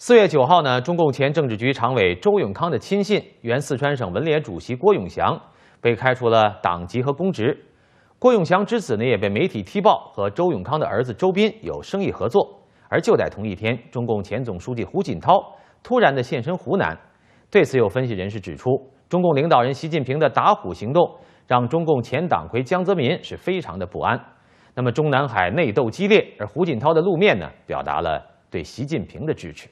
四月九号呢，中共前政治局常委周永康的亲信、原四川省文联主席郭永祥被开除了党籍和公职。郭永祥之子呢，也被媒体踢爆和周永康的儿子周斌有生意合作。而就在同一天，中共前总书记胡锦涛突然的现身湖南。对此，有分析人士指出，中共领导人习近平的打虎行动让中共前党魁江泽民是非常的不安。那么，中南海内斗激烈，而胡锦涛的露面呢，表达了对习近平的支持。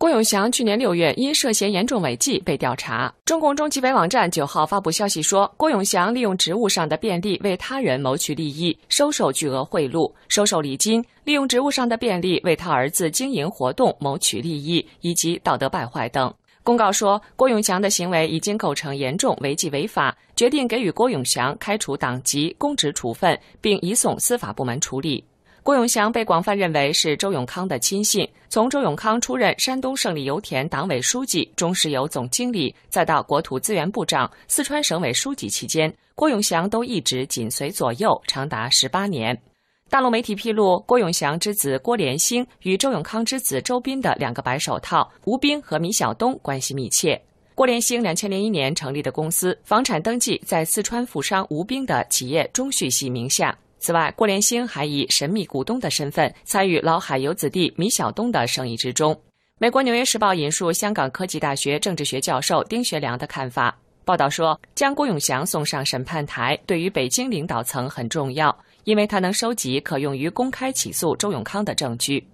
郭永祥去年六月因涉嫌严重违纪被调查。中共中纪委网站九号发布消息说，郭永祥利用职务上的便利为他人谋取利益，收受巨额贿赂、收受礼金，利用职务上的便利为他儿子经营活动谋取利益，以及道德败坏等。公告说，郭永祥的行为已经构成严重违纪违法，决定给予郭永祥开除党籍、公职处分，并移送司法部门处理。郭永祥被广泛认为是周永康的亲信。从周永康出任山东胜利油田党委书记、中石油总经理，再到国土资源部长、四川省委书记期间，郭永祥都一直紧随左右，长达十八年。大陆媒体披露，郭永祥之子郭连星与周永康之子周斌的两个白手套吴斌和米晓东关系密切。郭连星两千零一年成立的公司，房产登记在四川富商吴斌的企业中旭系名下。此外，郭连星还以神秘股东的身份参与老海油子弟米晓东的生意之中。美国《纽约时报》引述香港科技大学政治学教授丁学良的看法，报道说，将郭永祥送上审判台对于北京领导层很重要，因为他能收集可用于公开起诉周永康的证据。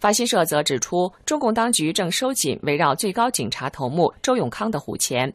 法新社则指出，中共当局正收紧围绕最高警察头目周永康的虎钳。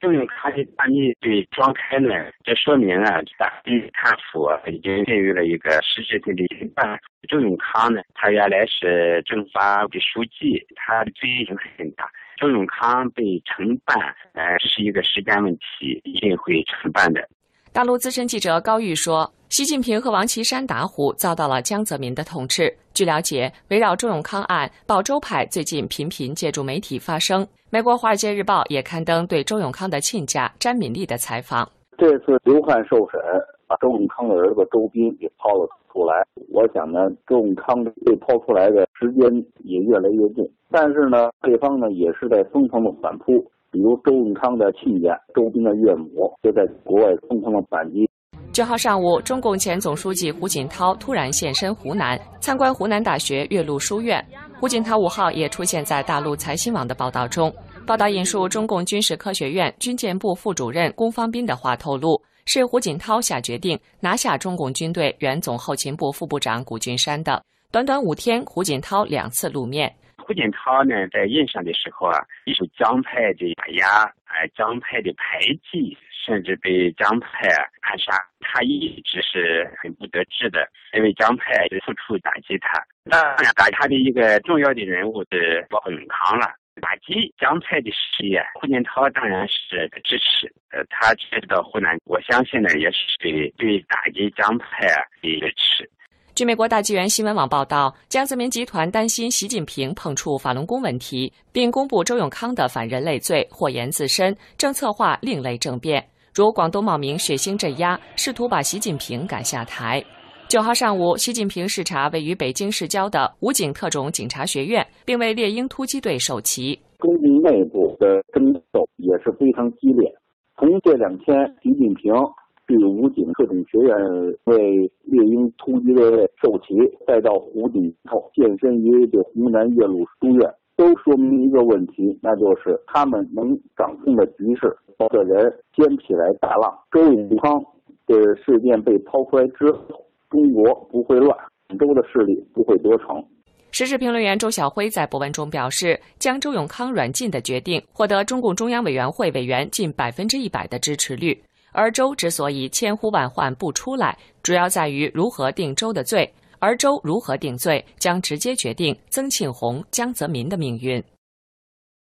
周永康的大逆被撞开呢，这说明啊，大局贪腐已经进入了一个实质性的阶段。周永康呢，他原来是政法的书记，他的罪行很大。周永康被惩办，呃，是一个时间问题，一定会惩办的。大陆资深记者高玉说：“习近平和王岐山打虎，遭到了江泽民的痛斥。”据了解，围绕周永康案，保州派最近频频借助媒体发声。美国《华尔街日报》也刊登对周永康的亲家詹敏丽的采访。这次刘汉受审，把周永康的儿子周斌给抛了出来。我想呢，周永康被抛出来的时间也越来越近，但是呢，对方呢也是在疯狂的反扑。比如周永康的亲家周斌的岳母就在国外疯狂的反击。九号上午，中共前总书记胡锦涛突然现身湖南，参观湖南大学岳麓书院。胡锦涛五号也出现在大陆财新网的报道中。报道引述中共军事科学院军建部副主任龚方斌的话透露，是胡锦涛下决定拿下中共军队原总后勤部副部长谷俊山的。短短五天，胡锦涛两次露面。胡锦涛呢，在印象的时候啊，受江派的打压，哎，江派的排挤，甚至被江派暗杀，他一直是很不得志的，因为江派处处打击他。当然，打他的一个重要的人物是包永康了，打击江派的事业，胡锦涛当然是支持。呃，他去到湖南，我相信呢，也是对对打击江派的支持。据美国大纪元新闻网报道，江泽民集团担心习近平碰触法轮功问题，并公布周永康的反人类罪，或言自身，正策划另类政变，如广东茂名血腥镇压，试图把习近平赶下台。九号上午，习近平视察位于北京市郊的武警特种警察学院，并为猎鹰突击队授旗。中共内部的争斗也是非常激烈。从这两天，习近平。对武警特种学院为猎鹰突击队授旗，再到湖锦涛现身于这湖南岳麓书院，都说明一个问题，那就是他们能掌控的局势，的人掀起来大浪。周永康的事件被抛出来之后，中国不会乱，广州的势力不会得逞。时事评论员周晓辉在博文中表示，将周永康软禁的决定获得中共中央委员会委员近百分之一百的支持率。而周之所以千呼万唤不出来，主要在于如何定周的罪，而周如何定罪，将直接决定曾庆红、江泽民的命运。